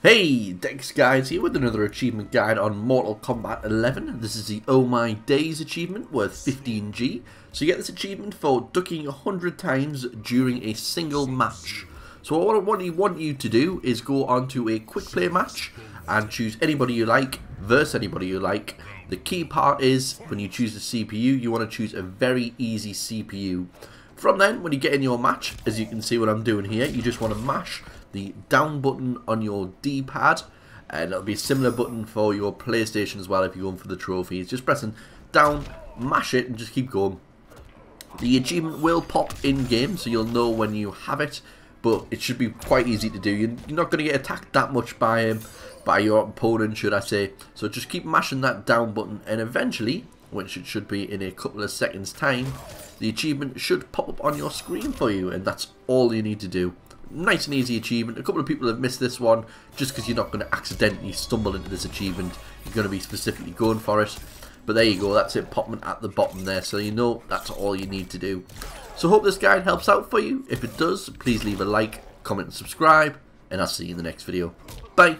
Hey, Dex Guys here with another achievement guide on Mortal Kombat 11. This is the Oh My Days achievement worth 15G. So you get this achievement for ducking 100 times during a single match. So what I want you to do is go onto a quick play match and choose anybody you like versus anybody you like. The key part is when you choose the CPU, you want to choose a very easy CPU. From then, when you get in your match, as you can see what I'm doing here, you just want to mash the down button on your D-pad and it'll be a similar button for your PlayStation as well if you're going for the trophies. Just pressing down, mash it and just keep going. The achievement will pop in-game so you'll know when you have it but it should be quite easy to do. You're not going to get attacked that much by him, by your opponent should I say. So just keep mashing that down button and eventually, which it should be in a couple of seconds time, the achievement should pop up on your screen for you and that's all you need to do nice and easy achievement. A couple of people have missed this one just because you're not going to accidentally stumble into this achievement. You're going to be specifically going for it. But there you go, that's it popping at the bottom there. So you know that's all you need to do. So hope this guide helps out for you. If it does, please leave a like, comment and subscribe. And I'll see you in the next video. Bye.